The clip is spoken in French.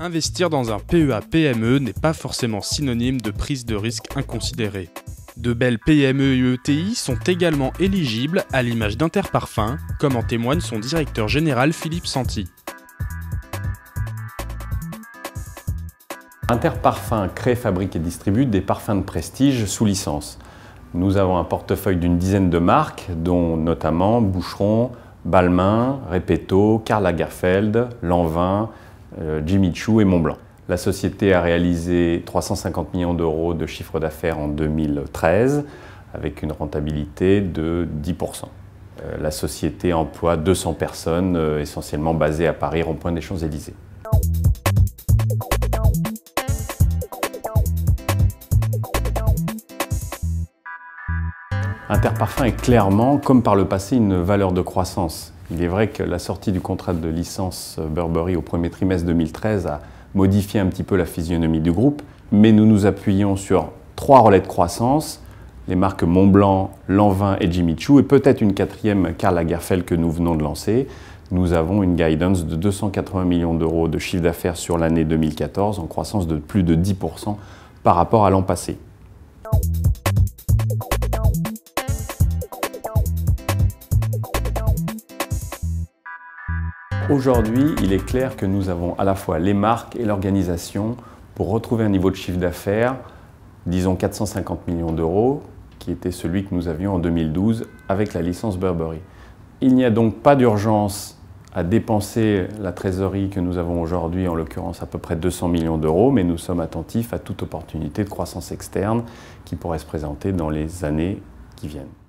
Investir dans un PEA-PME n'est pas forcément synonyme de prise de risque inconsidérée. De belles PME et ETI sont également éligibles à l'image d'Interparfum, comme en témoigne son directeur général Philippe Santi. Interparfum crée, fabrique et distribue des parfums de prestige sous licence. Nous avons un portefeuille d'une dizaine de marques, dont notamment Boucheron, Balmain, Repetto, Karl Lagerfeld, Lanvin, Jimmy Choo et Montblanc. La société a réalisé 350 millions d'euros de chiffre d'affaires en 2013 avec une rentabilité de 10%. Euh, la société emploie 200 personnes, euh, essentiellement basées à Paris, rond-point des Champs-Élysées. Interparfum est clairement, comme par le passé, une valeur de croissance. Il est vrai que la sortie du contrat de licence Burberry au premier trimestre 2013 a modifier un petit peu la physionomie du groupe, mais nous nous appuyons sur trois relais de croissance, les marques Montblanc, Lanvin et Jimmy Choo, et peut-être une quatrième, Karl Lagerfeld, que nous venons de lancer. Nous avons une guidance de 280 millions d'euros de chiffre d'affaires sur l'année 2014, en croissance de plus de 10% par rapport à l'an passé. Aujourd'hui, il est clair que nous avons à la fois les marques et l'organisation pour retrouver un niveau de chiffre d'affaires, disons 450 millions d'euros, qui était celui que nous avions en 2012 avec la licence Burberry. Il n'y a donc pas d'urgence à dépenser la trésorerie que nous avons aujourd'hui, en l'occurrence à peu près 200 millions d'euros, mais nous sommes attentifs à toute opportunité de croissance externe qui pourrait se présenter dans les années qui viennent.